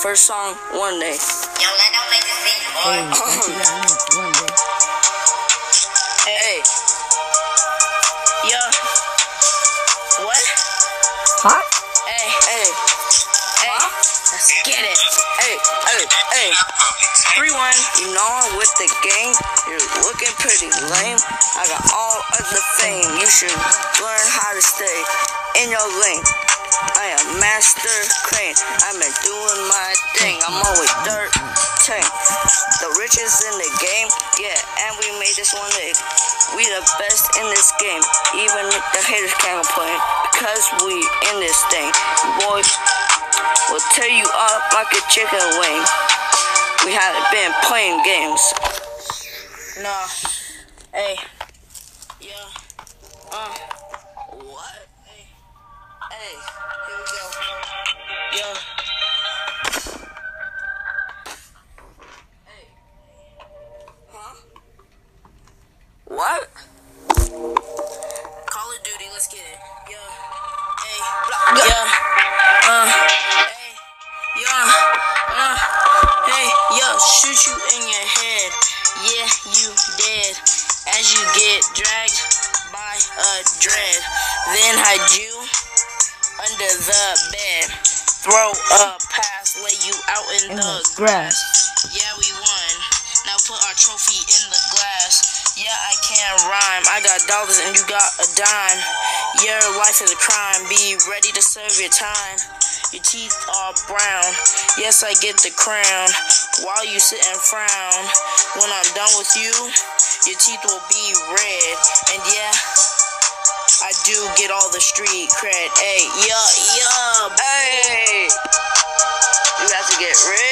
First song, one day. Hey, that's what I meant, one day. Hey. Yeah. What? Hot? Hey, hey. Hey. Let's get it. Hey, hey, hey. 3 1. You know I'm with the game. You're looking pretty lame. I got all of the fame. You should learn how to stay in your lane. I am Master Crane. I've been doing my thing. I'm always dirt tank. The richest in the game. Yeah, and we made this one day. We the best in this game. Even the haters can't complain. Because we in this thing. Boy, will tear you up like a chicken wing. We haven't been playing games. Nah. Hey. Yeah. Uh. What? Hey. Hey. Here we go. Yeah. Hey. Huh? What? Call of Duty, let's get it. Yeah. Hey. Yeah. Uh. Hey. Yeah. Uh. Hey. Yeah. Shoot you in your head. Yeah, you dead. As you get dragged by a dread. Then hide you under the bed. Throw a pass, lay you out in, In the, the grass. grass. Yeah, we won. Now put our trophy in the glass. Yeah, I can rhyme. I got dollars and you got a dime. Your life is a crime. Be ready to serve your time. Your teeth are brown. Yes, I get the crown. While you sit and frown. When I'm done with you, your teeth will be red. And yeah, I do get all the street cred. Hey, yeah, yeah, hey. You